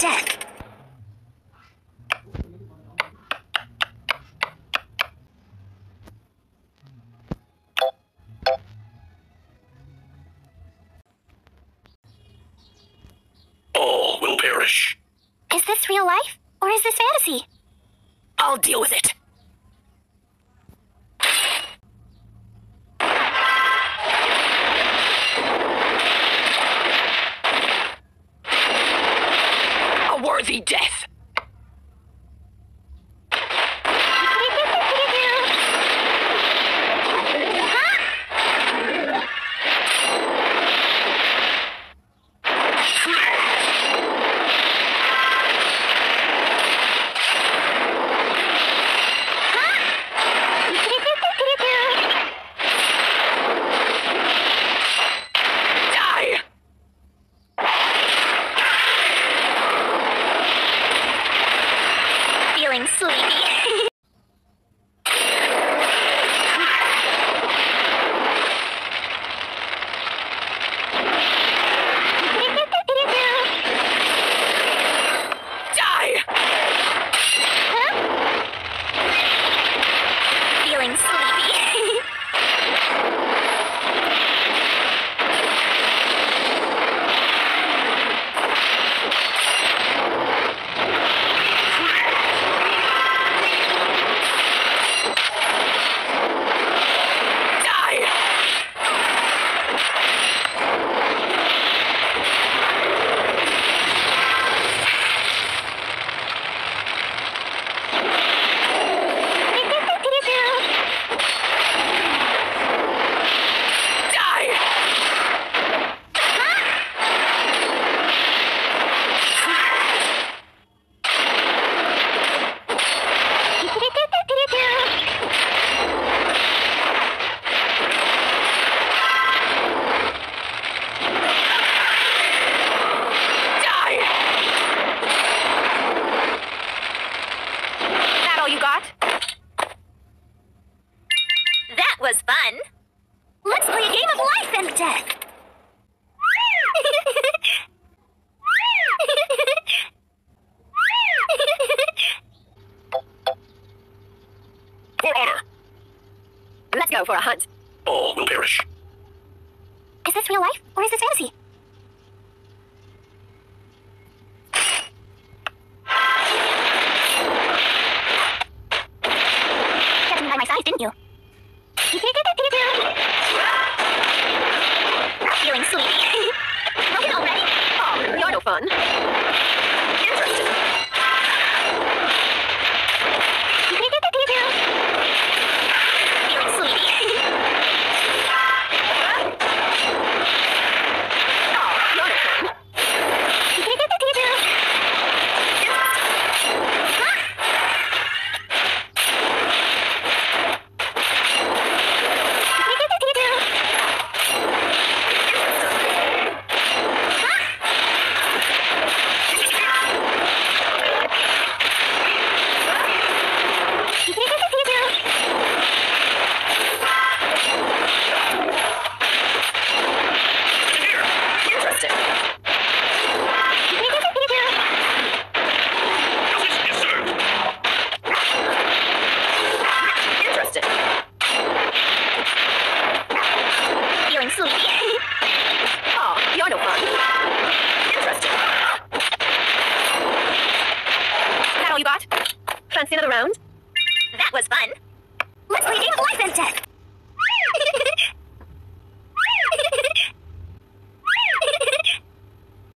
death. All will perish. Is this real life? Or is this fantasy? I'll deal with it. ます。Let's play a game of life and death. For honor! Let's go for a hunt. All will perish. Is this real life or is this fantasy? Fun. That all